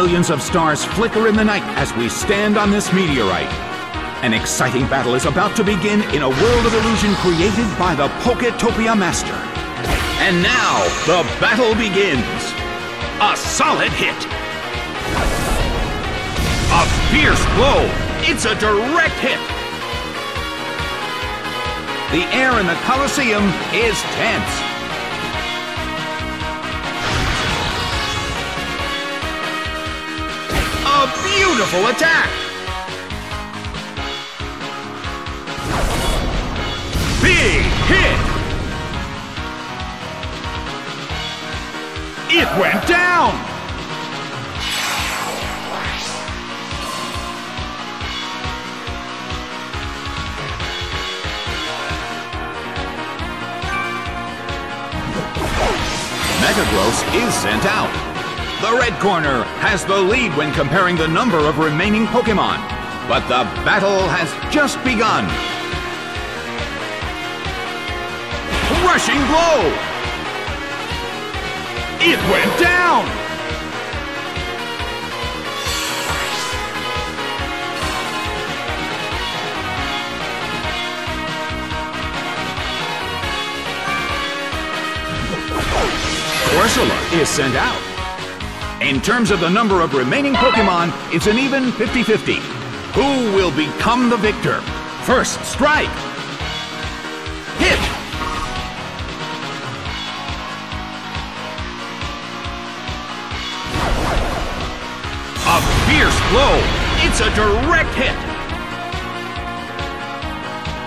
Millions of stars flicker in the night as we stand on this meteorite. An exciting battle is about to begin in a world of illusion created by the Poketopia Master. And now, the battle begins. A solid hit. A fierce blow. It's a direct hit. The air in the Colosseum is tense. Beautiful attack. Big hit. It went down. Metagross is sent out. The red corner has the lead when comparing the number of remaining Pokemon. But the battle has just begun. Rushing blow! It went down! Corsola is sent out. In terms of the number of remaining Pokemon, it's an even 50-50. Who will become the victor? First strike! Hit! A fierce blow! It's a direct hit!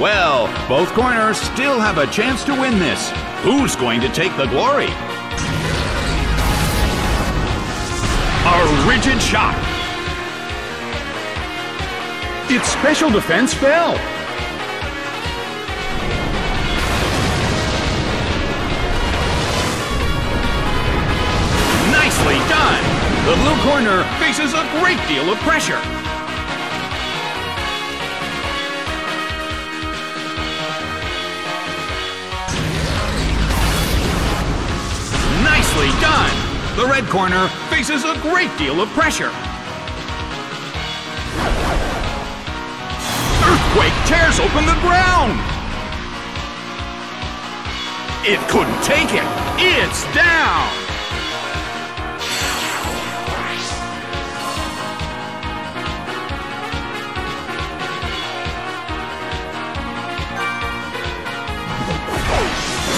Well, both corners still have a chance to win this. Who's going to take the glory? Rigid shot. Its special defense fell. Nicely done. The blue corner faces a great deal of pressure. The red corner faces a great deal of pressure. Earthquake tears open the ground. It couldn't take it. It's down.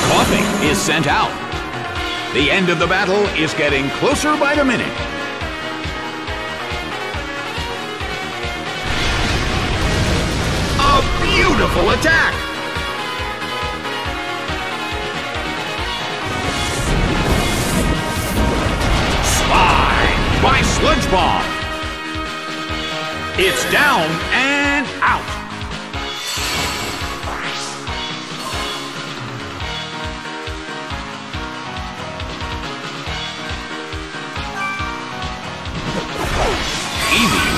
Koffing is sent out. The end of the battle is getting closer by the minute. A beautiful attack! Slide by Sludge Bomb. It's down and out.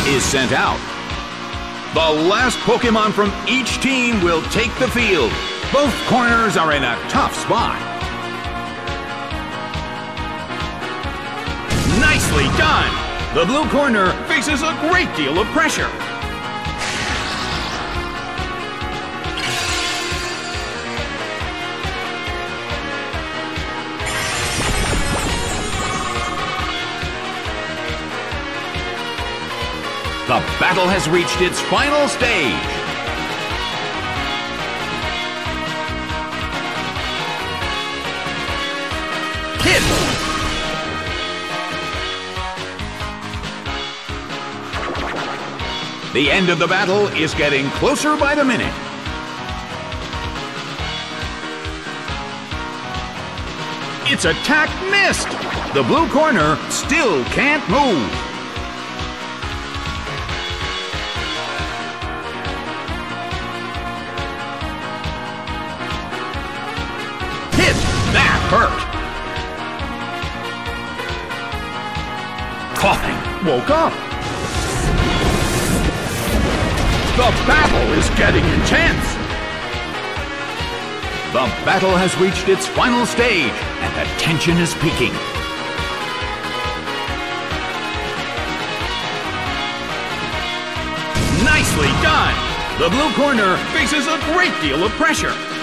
Is sent out. The last Pokemon from each team will take the field. Both corners are in a tough spot. Nicely done! The blue corner faces a great deal of pressure. The battle has reached its final stage. The end of the battle is getting closer by the minute. Its attack missed! The blue corner still can't move. hurt. Koffing woke up. The battle is getting intense. The battle has reached its final stage, and the tension is peaking. Nicely done! The blue corner faces a great deal of pressure.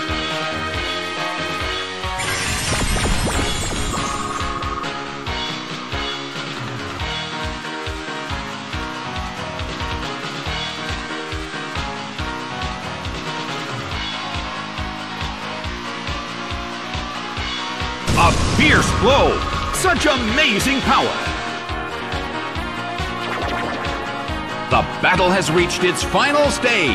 Blow! Such amazing power! The battle has reached its final stage.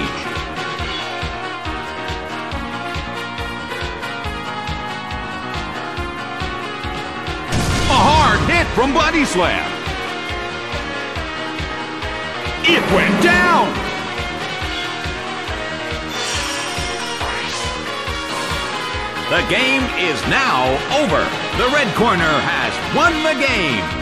A hard hit from Body Slam. It went down! The game is now over. The red corner has won the game.